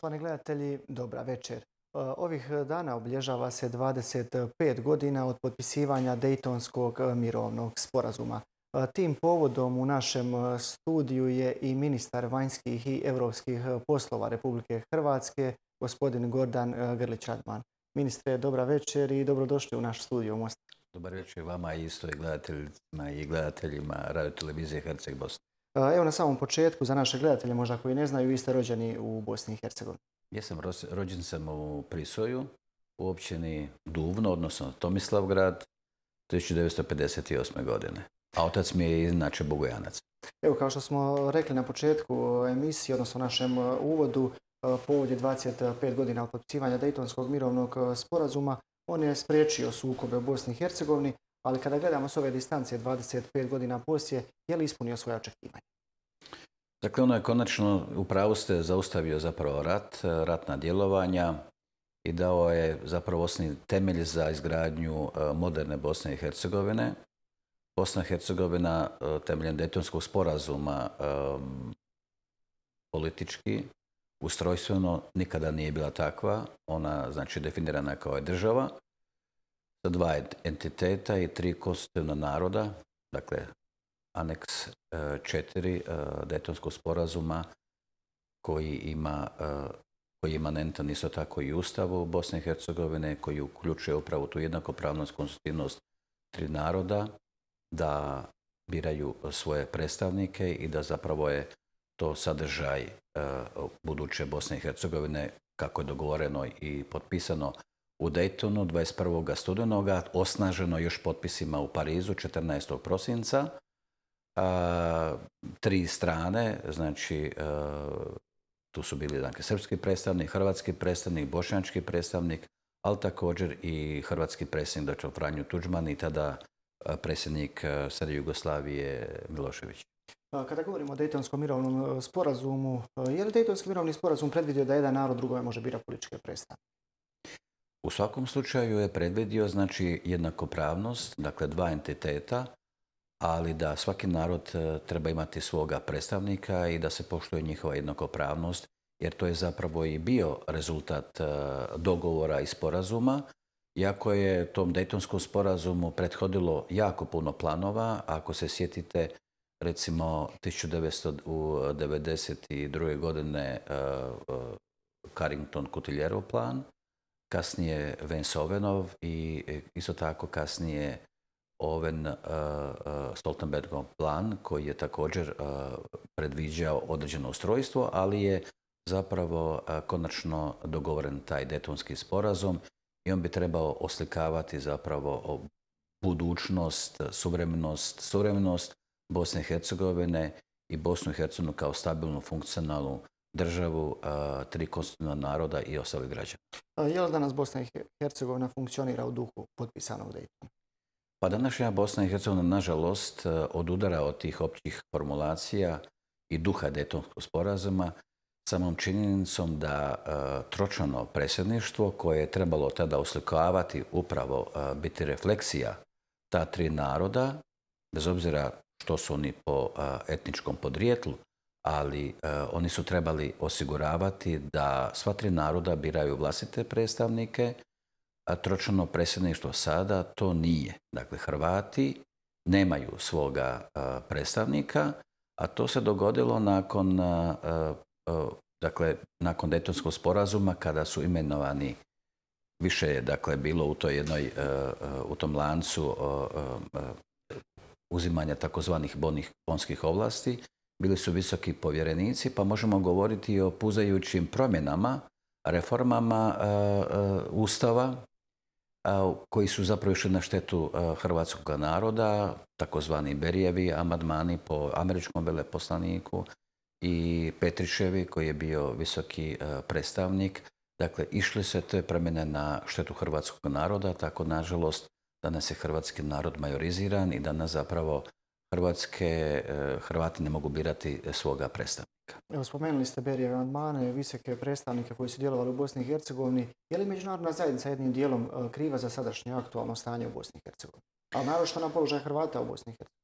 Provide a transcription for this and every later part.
Poštovani gledatelji, dobra večer. E, ovih dana obilježava se 25 godina od potpisivanja Dejtonskog mirovnog sporazuma. E, tim povodom u našem studiju je i ministar vanjskih i europskih poslova Republike Hrvatske, gospodin Gordan Grlić-Radman. Ministre, dobra večer i dobrodošli u naš studiju Most. Dobar večer vama i isto i gledateljima i gledateljima radio televizije Herceg Bosne. Evo na samom početku, za naše gledatelje možda koji ne znaju, vi ste rođeni u Bosni i Hercegovini. Jesam, rođen sam u Prisoju, u općini Duvno, odnosno Tomislavgrad, 1958. godine. A otac mi je inače Bogojanac. Evo, kao što smo rekli na početku emisije, odnosno našem uvodu, povod je 25 godina od potpisivanja Dejtonskog mirovnog sporazuma. On je spriječio sukobe u Bosni i Hercegovini, ali kada gledamo s ove distancije 25 godina poslije, je li ispunio svoje očekivanje? Dakle, ono je konačno, u pravu ste, zaustavio zapravo rat, ratna djelovanja i dao je zapravo osnovni temelj za izgradnju e, moderne Bosne i Hercegovine. Bosna i Hercegovina e, temeljem Dejtonskog sporazuma e, politički, ustrojstveno nikada nije bila takva. Ona znači definirana kao je država sa dva entiteta i tri konstitutivna naroda, dakle aneks e, četiri e, Dejtonskog sporazuma koji ima e, koji je imanentan isto tako i Ustavu Bosne i Hercegovine, koji uključuje upravo tu jednakopravnost, konstitutivnost tri naroda, da biraju svoje predstavnike i da zapravo je to sadržaj buduće Bosne i Hercegovine, kako je dogovoreno i potpisano u Daytonu 21. studenoga, osnaženo još potpisima u Parizu 14. prosinca. tri strane, znači tu su bili dakle, srpski predstavnik, hrvatski predstavnik, bošnjački predstavnik, ali također i hrvatski predstavnik, dakle Franju Tuđman i tada predsjednik Sredi Jugoslavije Milošević. Kada govorimo o Dejtonskom mirovnom sporazumu, je li Dejtonski mirovni sporazum predvidio da jedan narod drugome može birati političke predstavnike? U svakom slučaju je predvidio znači jednakopravnost, dakle dva entiteta, ali da svaki narod e, treba imati svoga predstavnika i da se poštuje njihova jednakopravnost, jer to je zapravo i bio rezultat e, dogovora i sporazuma, iako je tom Dejtonskom sporazumu prethodilo jako puno planova, ako se sjetite recimo 1992. godine uh, Carrington Kutiljerov plan, kasnije Vensovenov i e, isto tako kasnije Oven uh, Stoltenbergov plan koji je također predviđao određeno ustrojstvo, ali je zapravo konačno dogovoren taj detonski sporazum i on bi trebao oslikavati zapravo budućnost, suvremenost, suvremenost Bosne i Hercegovine i Bosnu i Hercegovinu kao stabilnu, funkcionalnu državu, tri konstitutivna naroda i ostali građana. Je li danas Bosna i Hercegovina funkcionira u duhu potpisanog Daytona? Pa današnja Bosna i Hercegovina, nažalost, odudara od tih općih formulacija i duha Daytonskog sporazuma samom činjenicom da tročano predsjedništvo koje je trebalo tada uslikavati upravo biti refleksija ta tri naroda, bez obzira što su oni po etničkom podrijetlu, ali e, oni su trebali osiguravati da sva tri naroda biraju vlastite predstavnike, a tročano predsjedništvo sada to nije. Dakle, Hrvati nemaju svoga e, predstavnika, a to se dogodilo nakon, e, dakle, nakon Dejtonskog sporazuma kada su imenovani više je dakle bilo u toj jednoj, u tom lancu uzimanja takozvanih bonskih ovlasti, bili su visoki povjerenici, pa možemo govoriti o puzajućim promjenama, reformama e, e, Ustava, koji su zapravo išli na štetu e, hrvatskog naroda, takozvani Berijevi amadmani po američkom veleposlaniku i Petriševi koji je bio visoki predstavnik. Dakle, išli se te promjene na štetu hrvatskog naroda, tako nažalost danas je hrvatski narod majoriziran i danas zapravo Hrvatske, e, Hrvati ne mogu birati svoga predstavnika. Evo, spomenuli ste Berijeve amandmane, visoke predstavnike koji su djelovali u Bosni i Hercegovini. Je li međunarodna zajednica jednim dijelom e, kriva za sadašnje aktualno stanje u Bosni i Hercegovini? Ali naročito na položaj Hrvata u Bosni i Hercegovini?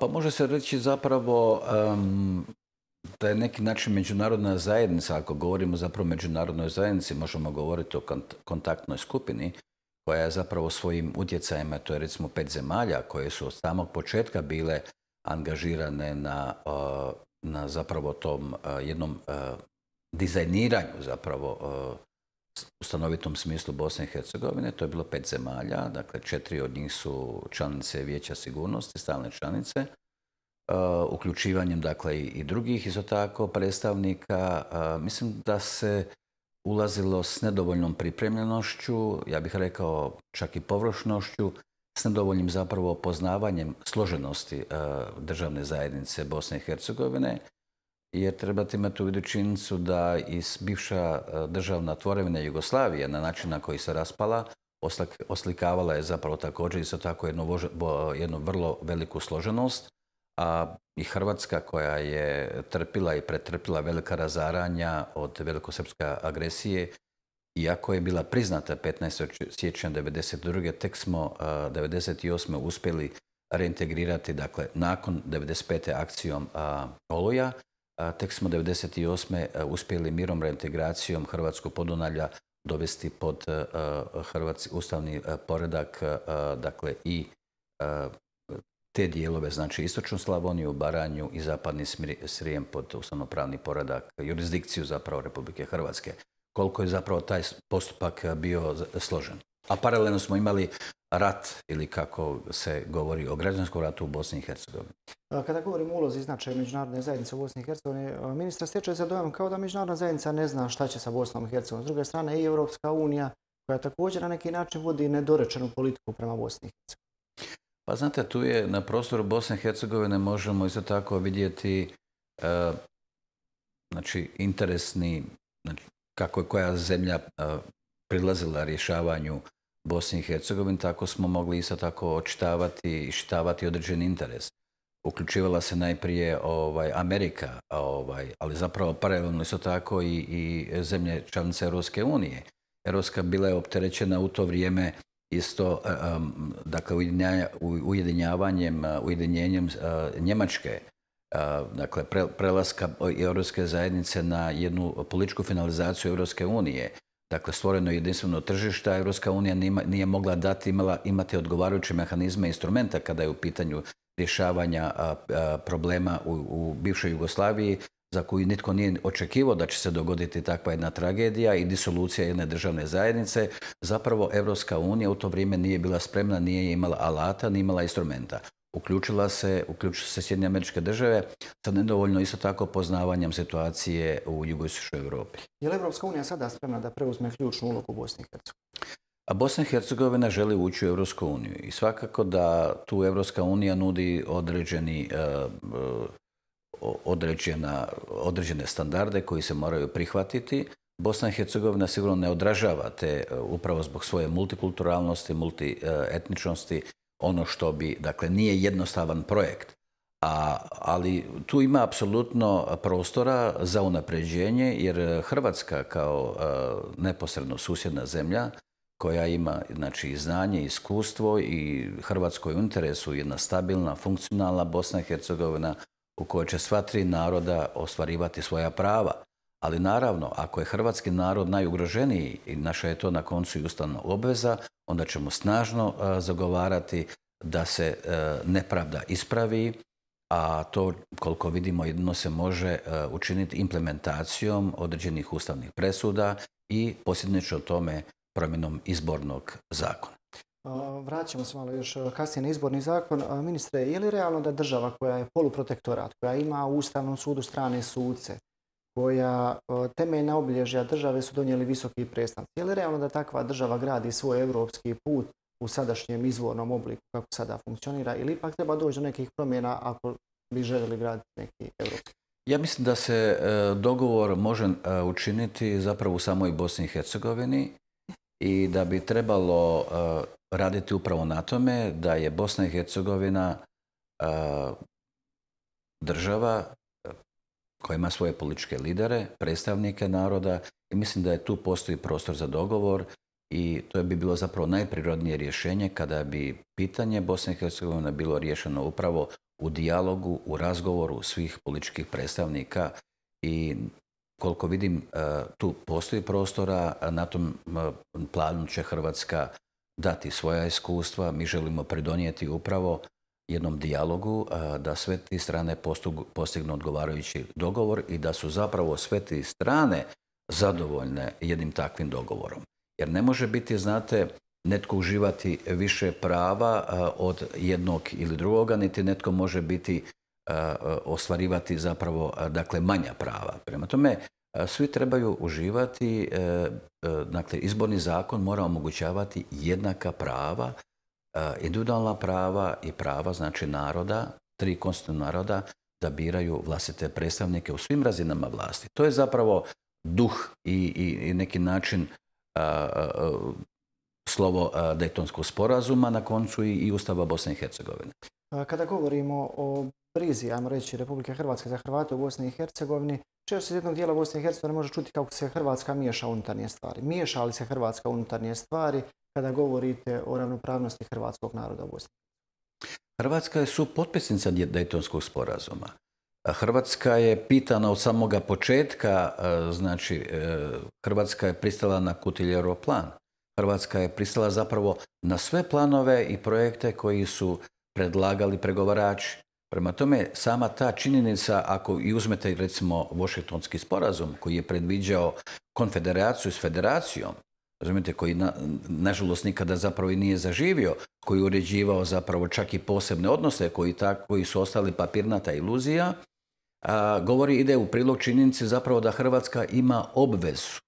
Pa može se reći zapravo da je neki način međunarodna zajednica, ako govorimo zapravo o međunarodnoj zajednici, možemo govoriti o kontaktnoj skupini, koja je zapravo svojim utjecajima, to je recimo pet zemalja koje su od samog početka bile angažirane na, na zapravo tom jednom dizajniranju zapravo u stanovitom smislu Bosne i Hercegovine. To je bilo pet zemalja, dakle četiri od njih su članice Vijeća sigurnosti, stalne članice, uključivanjem dakle i drugih isto tako predstavnika. Mislim da se ulazilo s nedovoljnom pripremljenošću, ja bih rekao čak i površnošću, s nedovoljnim zapravo poznavanjem složenosti državne zajednice Bosne i Hercegovine jer trebate imati u vidu činjenicu da i bivša e, državna tvorevina Jugoslavije na način na koji se raspala oslikavala je zapravo također isto tako jednu, jednu vrlo veliku složenost, a i Hrvatska koja je trpila i pretrpila velika razaranja od velikosrpske agresije, iako je bila priznata 15. siječnja 1992. tek smo 1998. uspjeli reintegrirati, dakle, nakon 95. akcijom Oluja, tek smo 1998. uspjeli mirom reintegracijom Hrvatskog podunalja dovesti pod hrvatski ustavni poredak, dakle i te dijelove, znači istočnu Slavoniju, Baranju i zapadni Srijem pod ustavnopravni poredak, jurisdikciju zapravo Republike Hrvatske. Koliko je zapravo taj postupak bio složen. A paralelno smo imali rat ili kako se govori o građanskom ratu u Bosni i Hercegovini. Kada govorimo o ulozi značaja međunarodne zajednice u Bosni i Hercegovini, ministra stječe se dojam kao da međunarodna zajednica ne zna šta će sa Bosnom i Hercegovinom. S druge strane i Europska unija koja također na neki način vodi nedorečenu politiku prema Bosni i Hercegovini. Pa znate, tu je na prostoru Bosne i Hercegovine možemo isto tako vidjeti e, znači interesni, znači, kako je koja zemlja e, prilazila rješavanju Bosni i Hercegovini, tako smo mogli isto tako očitavati i šitavati određeni interes. Uključivala se najprije ovaj, Amerika, ovaj, ali zapravo paralelno isto tako i, i zemlje članice Europske unije. Europska bila je opterećena u to vrijeme isto dakle ujedinjavanjem, ujedinjenjem Njemačke, dakle prelaska Europske zajednice na jednu političku finalizaciju Europske unije. Dakle, stvoreno jedinstveno tržište, Europska unija nije mogla dati, imala, imati odgovarajuće mehanizme i instrumenta kada je u pitanju rješavanja problema u bivšoj Jugoslaviji, za koju nitko nije očekivao da će se dogoditi takva jedna tragedija i disolucija jedne državne zajednice, zapravo Europska unija u to vrijeme nije bila spremna, nije imala alata, nije imala instrumenta. Uključila se, uključila se Sjedinje američke države sa nedovoljno isto tako poznavanjem situacije u jugoistočnoj Europi. Je li Europska unija sada spremna da preuzme ključnu ulogu u Bosni i Hercegovini? A Bosna i Hercegovina želi ući u Europsku uniju i svakako da tu Europska unija nudi određeni uh, određena, određene standarde koji se moraju prihvatiti. Bosna i Hercegovina sigurno ne odražava te e, upravo zbog svoje multikulturalnosti, multietničnosti, ono što bi, dakle, nije jednostavan projekt. A, ali tu ima apsolutno prostora za unapređenje jer Hrvatska kao e, neposredno susjedna zemlja koja ima znači, znanje, iskustvo i Hrvatskoj interesu jedna stabilna, funkcionalna Bosna i Hercegovina u kojoj će sva tri naroda ostvarivati svoja prava. Ali naravno, ako je hrvatski narod najugroženiji i naša je to na koncu i ustavna obveza, onda ćemo snažno e, zagovarati da se e, nepravda ispravi, a to koliko vidimo jedino se može e, učiniti implementacijom određenih ustavnih presuda i posljednično tome promjenom izbornog zakona. Vraćamo se malo još kasnije na izborni zakon. Ministre, je li realno da država koja je poluprotektorat, koja ima u Ustavnom sudu strane suce, koja temeljna obilježja države su donijeli visoki predstavnici, je li realno da takva država gradi svoj europski put u sadašnjem izvornom obliku kako sada funkcionira ili ipak treba doći do nekih promjena ako bi željeli graditi neki europski? Ja mislim da se e, dogovor može e, učiniti zapravo u samoj Bosni i Hercegovini i da bi trebalo e, raditi upravo na tome da je Bosna i Hercegovina država koja ima svoje političke lidere, predstavnike naroda i mislim da je tu postoji prostor za dogovor i to bi bilo zapravo najprirodnije rješenje kada bi pitanje Bosne i Hercegovine bilo riješeno upravo u dijalogu, u razgovoru svih političkih predstavnika i koliko vidim tu postoji prostora, na tom planu će Hrvatska dati svoja iskustva. Mi želimo pridonijeti upravo jednom dijalogu da sve ti strane postignu odgovarajući dogovor i da su zapravo sve ti strane zadovoljne jednim takvim dogovorom. Jer ne može biti, znate, netko uživati više prava od jednog ili drugoga, niti netko može biti ostvarivati zapravo dakle manja prava. Prema tome, svi trebaju uživati, e, e, dakle izborni zakon mora omogućavati jednaka prava, individualna prava i prava znači naroda, tri konstitutivna naroda da biraju vlastite predstavnike u svim razinama vlasti. To je zapravo duh i, i, neki način slovo Dejtonskog sporazuma na koncu i, i Ustava Bosne i Hercegovine. Kada govorimo o brizi, ajmo reći, Republike Hrvatske za Hrvate u Bosni i Hercegovini, često se jednog dijela Bosne i Hercegovine može čuti kako se Hrvatska miješa unutarnje stvari. Miješa li se Hrvatska unutarnje stvari kada govorite o ravnopravnosti hrvatskog naroda u Bosni? Hrvatska je supotpisnica Dejtonskog sporazuma. Hrvatska je pitana od samoga početka, e, znači e, Hrvatska je pristala na Kutiljerov plan. Hrvatska je pristala zapravo na sve planove i projekte koji su predlagali pregovarači. Prema tome, sama ta činjenica, ako i uzmete recimo Washingtonski sporazum koji je predviđao konfederaciju s federacijom, razumijete, koji nažalost nikada zapravo i nije zaživio, koji je uređivao zapravo čak i posebne odnose koji, koji su ostali papirnata iluzija, govori ide u prilog činjenici zapravo da Hrvatska ima obvezu,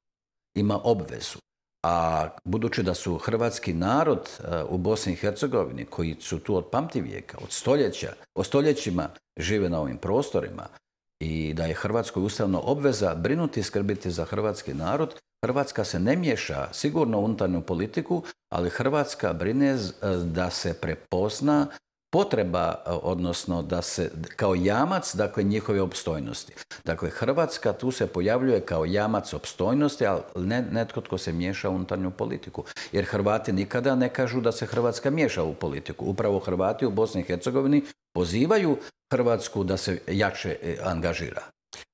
ima obvezu a budući da su hrvatski narod e, u Bosni i Hercegovini, koji su tu od pamtivijeka, od stoljeća, o stoljećima žive na ovim prostorima i da je Hrvatskoj ustavno obveza brinuti i skrbiti za hrvatski narod, Hrvatska se ne miješa sigurno u unutarnju politiku, ali Hrvatska brine e, da se prepozna potreba, e, odnosno da se kao jamac dakle njihove opstojnosti. Dakle, Hrvatska tu se pojavljuje kao jamac opstojnosti, ali ne netko tko se miješa u unutarnju politiku. Jer Hrvati nikada ne kažu da se Hrvatska miješa u politiku. Upravo Hrvati u Bosni i Hercegovini pozivaju Hrvatsku da se jače e, angažira.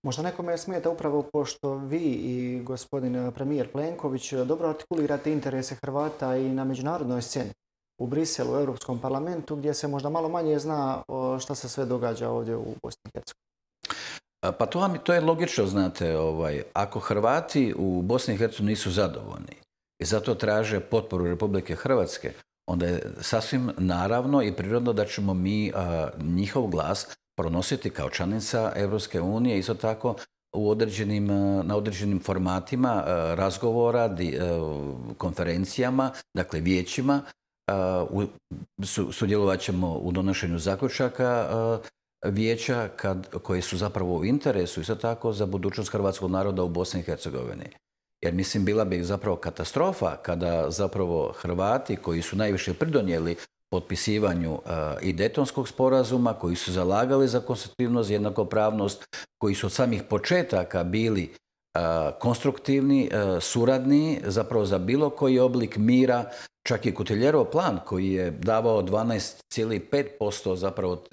Možda nekome smeta upravo pošto vi i gospodin premijer Plenković dobro artikulirate interese Hrvata i na međunarodnoj sceni u Briselu, u Europskom parlamentu, gdje se možda malo manje zna šta se sve događa ovdje u Bosni i Hercegovini. Pa to, vam, to je logično, znate, ovaj, ako Hrvati u Bosni i Hercegovini nisu zadovoljni i zato traže potporu Republike Hrvatske, onda je sasvim naravno i prirodno da ćemo mi njihov glas pronositi kao članica Europske unije, isto tako u određenim, na određenim formatima razgovora, konferencijama, dakle vijećima, sudjelovat ćemo u donošenju zaključaka vijeća kad, koji su zapravo u interesu isto tako za budućnost hrvatskog naroda u Bosni i Hercegovini. Jer mislim bila bi zapravo katastrofa kada zapravo Hrvati koji su najviše pridonijeli potpisivanju i Detonskog sporazuma, koji su zalagali za konstitutivnost, jednakopravnost, koji su od samih početaka bili konstruktivni, suradni, zapravo za bilo koji oblik mira, Čak i Kutiljerov plan koji je davao 12,5% zapravo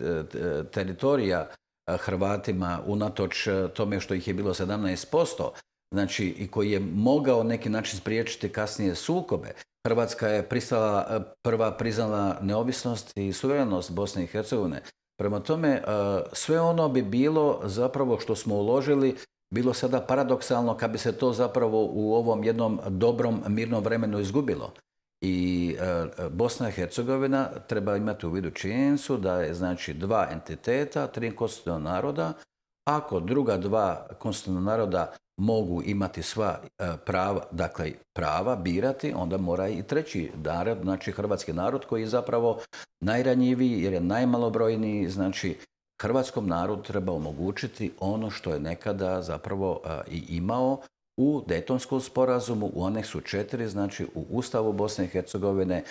teritorija Hrvatima unatoč tome što ih je bilo 17%, znači i koji je mogao neki način spriječiti kasnije sukobe. Hrvatska je pristala, prva priznala neovisnost i suverenost Bosne i Hercegovine. Prema tome, sve ono bi bilo zapravo što smo uložili bilo sada paradoksalno kad bi se to zapravo u ovom jednom dobrom mirnom vremenu izgubilo. I e, Bosna i Hercegovina treba imati u vidu činjenicu da je znači dva entiteta, tri konstitutivna naroda. Ako druga dva konstitutivna naroda mogu imati sva e, prava, dakle prava birati, onda mora i treći narod, znači hrvatski narod koji je zapravo najranjiviji jer je najmalobrojniji, znači hrvatskom narodu treba omogućiti ono što je nekada zapravo e, i imao u Dejtonskom sporazumu, u aneksu 4, znači u Ustavu Bosne i Hercegovine,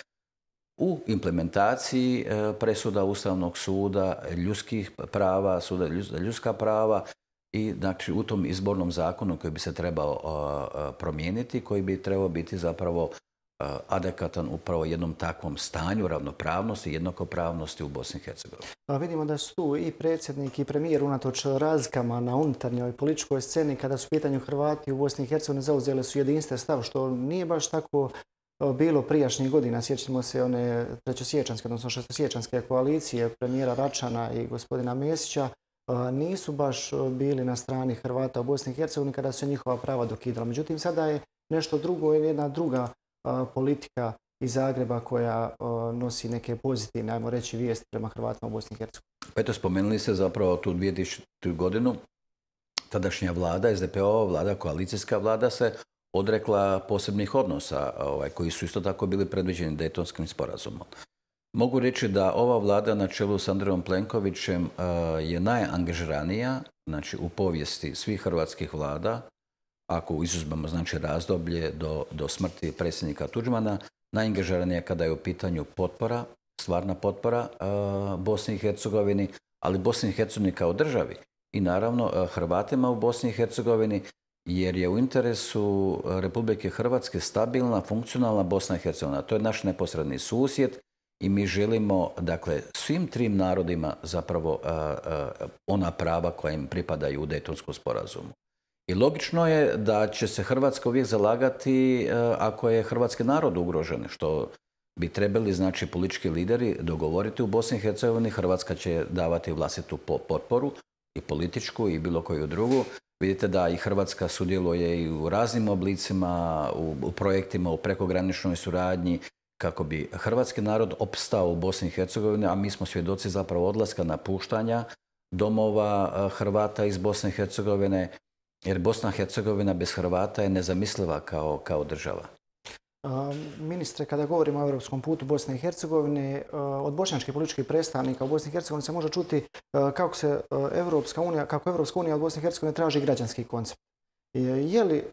u implementaciji e, presuda Ustavnog suda, ljudskih prava, suda ljudska prava i znači u tom izbornom zakonu koji bi se trebao promijeniti, koji bi trebao biti zapravo adekvatan upravo jednom takvom stanju ravnopravnosti i jednakopravnosti u Bosni i Hercegovini. Vidimo da su tu i predsjednik i premijer unatoč razlikama na unutarnjoj političkoj sceni kada su pitanju Hrvati u Bosni i Hercegovini zauzeli su jedinstven stav što nije baš tako bilo prijašnjih godina. Sjećamo se one trećosječanske, odnosno šestosječanske koalicije premijera Račana i gospodina Mesića nisu baš bili na strani Hrvata u Bosni i Hercegovini kada su njihova prava dokidala. Međutim, sada je nešto drugo, je jedna druga politika iz Zagreba koja nosi neke pozitivne, ajmo reći, vijesti prema Hrvatima u Bosni i Hercegovini. Eto, spomenuli ste zapravo tu 2000. godinu, tadašnja vlada, SDP-ova vlada, koalicijska vlada se odrekla posebnih odnosa ovaj, koji su isto tako bili predviđeni Daytonskim sporazumom. Mogu reći da ova vlada na čelu s Andrejom Plenkovićem je najangažiranija znači, u povijesti svih hrvatskih vlada ako izuzmemo znači razdoblje do, do smrti predsjednika Tuđmana, najingažiranije kada je u pitanju potpora, stvarna potpora uh, Bosni i Hercegovini, ali Bosni i Hercegovini kao državi i naravno Hrvatima u Bosni i Hercegovini jer je u interesu Republike Hrvatske stabilna, funkcionalna Bosna i Hercegovina. To je naš neposredni susjed i mi želimo dakle svim trim narodima zapravo ona prava koja im pripadaju u Dejtonskom sporazumu. I logično je da će se Hrvatska uvijek zalagati e, ako je hrvatski narod ugrožen, što bi trebali znači politički lideri dogovoriti u Bosni i Hercegovini. Hrvatska će davati vlastitu potporu i političku i bilo koju drugu. Vidite da i Hrvatska sudjeluje i u raznim oblicima, u, projektima, u prekograničnoj suradnji kako bi hrvatski narod opstao u Bosni i Hercegovini, a mi smo svjedoci zapravo odlaska napuštanja domova e, Hrvata iz Bosne i Hercegovine jer Bosna i Hercegovina bez Hrvata je nezamisliva kao, kao država. Ministre, kada govorimo o europskom putu Bosne i Hercegovine, od bošnjačkih političkih predstavnika u Bosni i Hercegovini se može čuti kako se Evropska unija, kako Evropska unija od Bosne i Hercegovine traži građanski koncept. Je li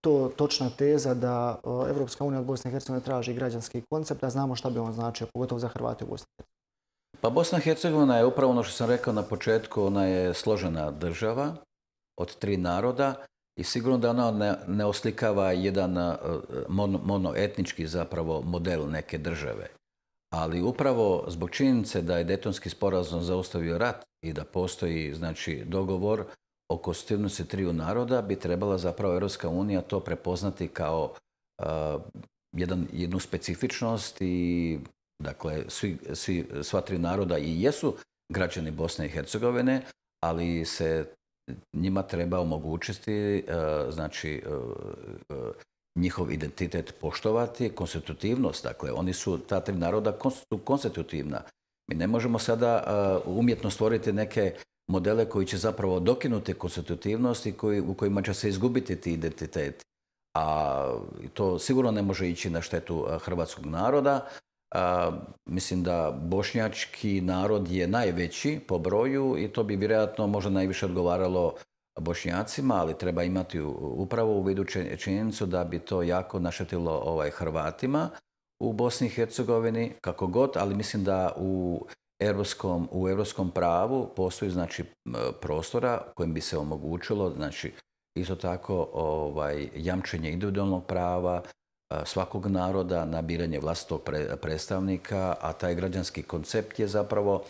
to točna teza da Evropska unija od Bosne i Hercegovine traži građanski koncept, a znamo šta bi on značio, pogotovo za Hrvate u Bosni i Hercegovini? Pa Bosna i Hercegovina je upravo ono što sam rekao na početku, ona je složena država, od tri naroda i sigurno da ona ne, oslikava jedan e, monoetnički zapravo model neke države. Ali upravo zbog činjenice da je Detonski sporazum zaustavio rat i da postoji znači dogovor o konstitutivnosti triju naroda bi trebala zapravo Europska unija to prepoznati kao e, jedan, jednu specifičnost i dakle svi, svi, sva tri naroda i jesu građani Bosne i Hercegovine, ali se njima treba omogućiti e, znači e, e, njihov identitet poštovati, konstitutivnost, dakle oni su, ta tri naroda su konstitutivna. Mi ne možemo sada umjetno stvoriti neke modele koji će zapravo dokinuti konstitutivnost i koji, u kojima će se izgubiti ti identiteti. A to sigurno ne može ići na štetu hrvatskog naroda, mislim da bošnjački narod je najveći po broju i to bi vjerojatno možda najviše odgovaralo bošnjacima, ali treba imati upravo u vidu činjenicu da bi to jako našetilo ovaj, Hrvatima u Bosni i Hercegovini, kako god, ali mislim da u europskom, u europskom pravu postoji znači prostora kojim bi se omogućilo znači isto tako ovaj jamčenje individualnog prava, svakog naroda na biranje vlastitog predstavnika, a taj građanski koncept je zapravo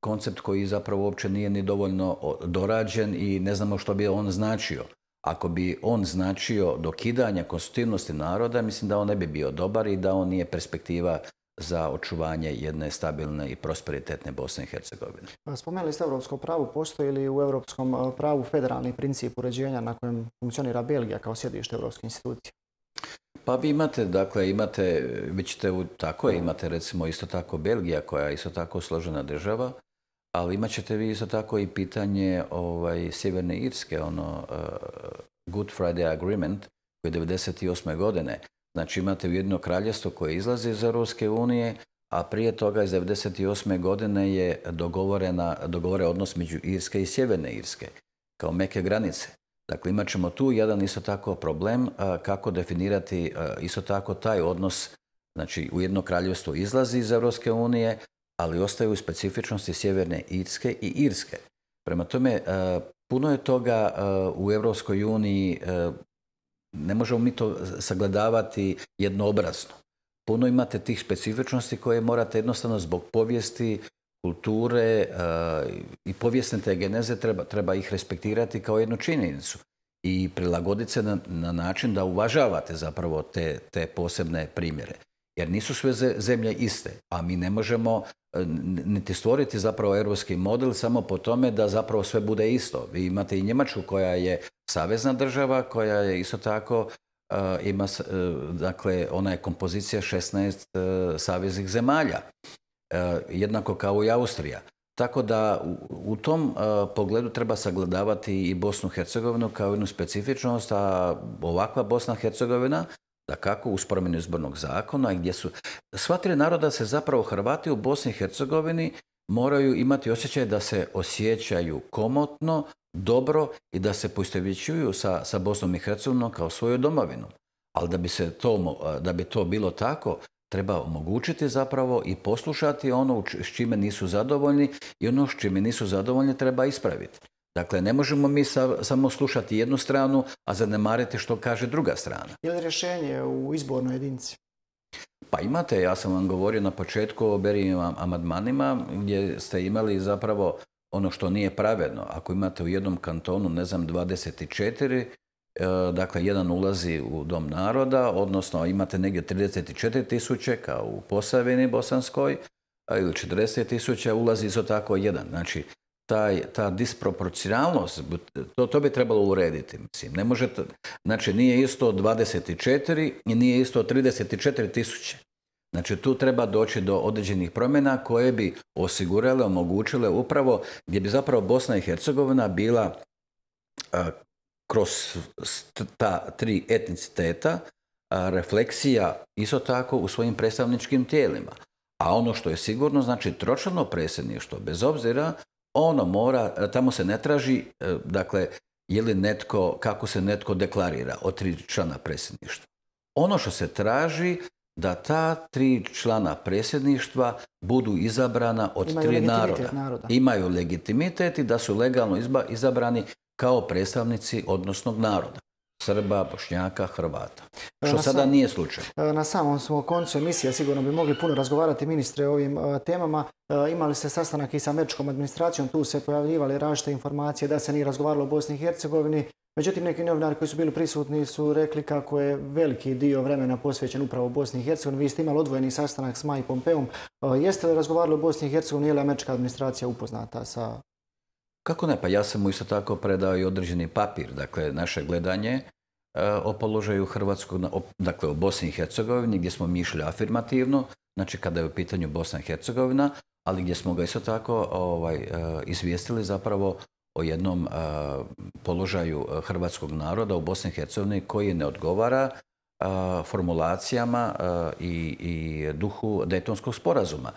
koncept koji zapravo uopće nije ni dovoljno dorađen i ne znamo što bi on značio. Ako bi on značio dokidanje konstitutivnosti naroda, mislim da on ne bi bio dobar i da on nije perspektiva za očuvanje jedne stabilne i prosperitetne Bosne i Hercegovine. Spomenuli ste europsko pravo. Postoji li u europskom pravu federalni princip uređenja na kojem funkcionira Belgija kao sjedište europske institucije? Pa vi imate, dakle, imate, vi ćete, tako je, imate recimo isto tako Belgija koja je isto tako složena država, ali imat ćete vi isto tako i pitanje ovaj, Sjeverne Irske, ono uh, Good Friday Agreement koji je 98. godine. Znači imate jedno kraljevstvo koje izlazi iz Europske unije, a prije toga iz 98. godine je dogovorena, dogovore odnos među Irske i Sjeverne Irske kao meke granice. Dakle, imat ćemo tu jedan isto tako problem kako definirati isto tako taj odnos, znači jedno kraljevstvo izlazi iz Europske unije, ali ostaju specifičnosti Sjeverne Irske i Irske. Prema tome, puno je toga u Europskoj uniji ne možemo mi to sagledavati jednoobrazno. Puno imate tih specifičnosti koje morate jednostavno zbog povijesti, kulture i povijesne te geneze treba, treba ih respektirati kao jednu činjenicu i prilagoditi se na, na način da uvažavate zapravo te, te posebne primjere. Jer nisu sve zemlje iste, a mi ne možemo e, niti stvoriti zapravo europski model samo po tome da zapravo sve bude isto. Vi imate i Njemačku koja je savezna država, koja je isto tako e, ima, dakle, ona je kompozicija 16 saveznih zemalja, jednako kao i Austrija. Tako da u, tom pogledu treba sagledavati i Bosnu i Hercegovinu kao jednu specifičnost, a ovakva Bosna i Hercegovina da kako uz promjenu izbornog zakona gdje su sva tri naroda se zapravo Hrvati u Bosni i Hercegovini moraju imati osjećaj da se osjećaju komotno, dobro i da se poistovjećuju sa, sa Bosnom i Hercegovinom kao svoju domovinu. Ali da bi, se to, da bi to bilo tako, treba omogućiti zapravo i poslušati ono s čime nisu zadovoljni i ono s čime nisu zadovoljni treba ispraviti. Dakle, ne možemo mi samo slušati jednu stranu, a zanemariti što kaže druga strana. Je li rješenje u izbornoj jedinici? Pa imate, ja sam vam govorio na početku o Berijim amadmanima, gdje ste imali zapravo ono što nije pravedno. Ako imate u jednom kantonu, ne znam, 24, e, dakle, jedan ulazi u Dom naroda, odnosno imate negdje 34 tisuće, kao u Posavini Bosanskoj, ili 40 tisuća, ulazi isto tako jedan. Znači, taj, ta disproporcionalnost, to, to bi trebalo urediti. Mislim. Ne možete, znači nije isto 24 i nije isto 34 tisuće. Znači tu treba doći do određenih promjena koje bi osigurale, omogućile upravo gdje bi zapravo Bosna i Hercegovina bila kroz ta tri etniciteta refleksija isto tako u svojim predstavničkim tijelima. A ono što je sigurno, znači tročano predsjedništvo, bez obzira ono mora, tamo se ne traži, e, dakle, je li netko, kako se netko deklarira od tri člana predsjedništva. Ono što se traži da ta tri člana predsjedništva budu izabrana od tri naroda. Imaju legitimitet i da su legalno izabrani kao predstavnici odnosnog naroda. Srba, Bošnjaka, Hrvata. Što sada nije slučaj. E, na samom smo koncu emisije sigurno bi mogli puno razgovarati ministre o ovim e, temama. E, imali ste sastanak i sa američkom administracijom, tu se pojavljivali različite informacije da se nije razgovaralo o Bosni i Hercegovini. Međutim, neki novinari koji su bili prisutni su rekli kako je veliki dio vremena posvećen upravo Bosni i Hercegovini. Vi ste imali odvojeni sastanak s Maj Pompeom. Jeste li razgovarali o Bosni i Hercegovini? Je li američka administracija upoznata sa kako ne? Pa ja sam mu isto tako predao i određeni papir, dakle naše gledanje e, o položaju Hrvatskog, dakle o Bosni i Hercegovini gdje smo mi išli afirmativno, znači kada je u pitanju Bosna i Hercegovina, ali gdje smo ga isto tako ovaj, e, izvijestili zapravo o jednom e, položaju hrvatskog naroda u Bosni i Hercegovini koji ne odgovara formulacijama i, i duhu Dejtonskog sporazuma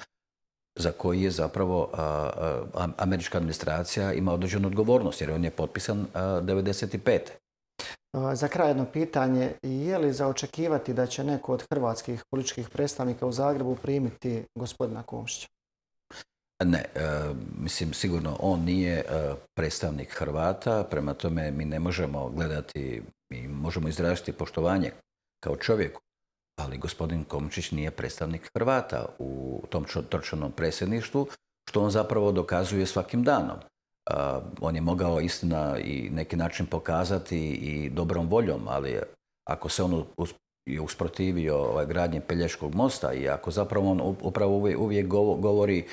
za koji je zapravo američka administracija ima određenu odgovornost jer on je potpisan 1995. Za kraj jedno pitanje, je li za očekivati da će neko od hrvatskih političkih predstavnika u Zagrebu primiti gospodina Komšića? Ne, e, mislim sigurno on nije e, predstavnik Hrvata, prema tome mi ne možemo gledati, mi možemo izraziti poštovanje kao čovjeku, ali gospodin Komčić nije predstavnik Hrvata u tom točnom predsjedništvu, što on zapravo dokazuje svakim danom. on je mogao istina i neki način pokazati i dobrom voljom, ali ako se on je usprotivio ovaj, gradnje Pelješkog mosta i ako zapravo on upravo uvijek, govori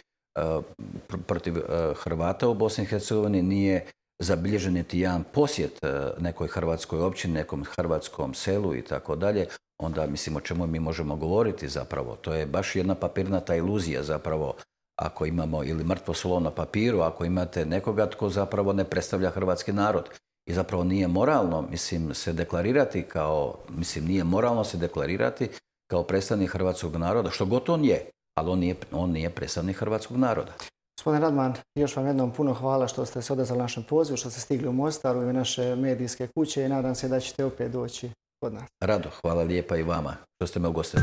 protiv Hrvata u Bosni i Hercegovini, nije zabilježen niti jedan posjet nekoj hrvatskoj općini, nekom hrvatskom selu i tako dalje onda mislim o čemu mi možemo govoriti zapravo. To je baš jedna papirnata iluzija zapravo ako imamo ili mrtvo slovo na papiru, ako imate nekoga tko zapravo ne predstavlja hrvatski narod i zapravo nije moralno, mislim, se deklarirati kao, mislim, nije moralno se deklarirati kao predstavnik hrvatskog naroda, što god on je, ali on nije, on nije predstavnik hrvatskog naroda. Gospodin Radman, još vam jednom puno hvala što ste se odazvali našem pozivu, što ste stigli u Mostar, u naše medijske kuće i nadam se da ćete opet doći Rado, hvala lijepa i vama što ste me ugostili.